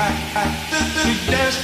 I we danced